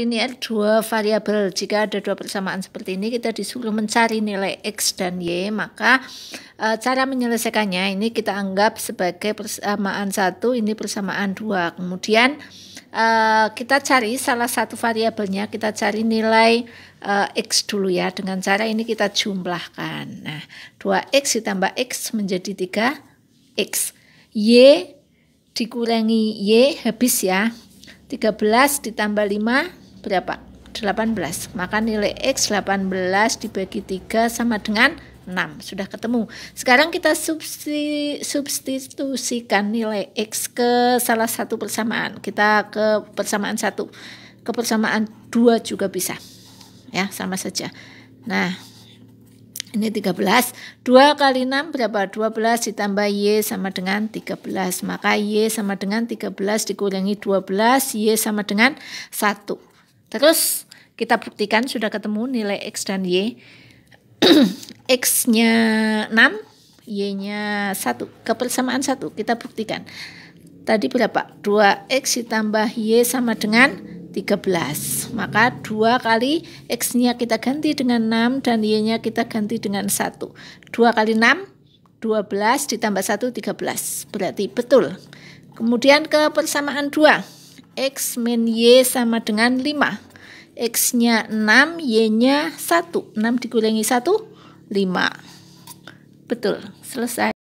linear dua variabel. Jika ada dua persamaan seperti ini kita disuruh mencari nilai x dan y maka e, cara menyelesaikannya ini kita anggap sebagai persamaan satu ini persamaan dua. Kemudian e, kita cari salah satu variabelnya kita cari nilai e, x dulu ya. Dengan cara ini kita jumlahkan. Nah 2x ditambah x menjadi 3x y dikurangi y habis ya. 13 ditambah 5 berapa? 18. Maka nilai X 18 dibagi 3 sama dengan 6. Sudah ketemu. Sekarang kita substitusikan nilai X ke salah satu persamaan. Kita ke persamaan 1. Ke persamaan 2 juga bisa. Ya, sama saja. Nah, ini 13. 2 kali 6 berapa? 12 ditambah Y sama dengan 13. Maka Y sama dengan 13 dikurangi 12. Y sama dengan 1. Terus kita buktikan sudah ketemu nilai X dan Y. X-nya 6, Y-nya 1. Kepersamaan 1 kita buktikan. Tadi berapa? 2X ditambah Y sama dengan 13. Maka 2 kali X-nya kita ganti dengan 6 dan Y-nya kita ganti dengan 1. 2 kali 6, 12 ditambah 1, 13. Berarti betul. Kemudian ke persamaan 2. X min Y sama dengan 5. X-nya 6, Y-nya 1. 6 dikurangi 1, 5. Betul, selesai.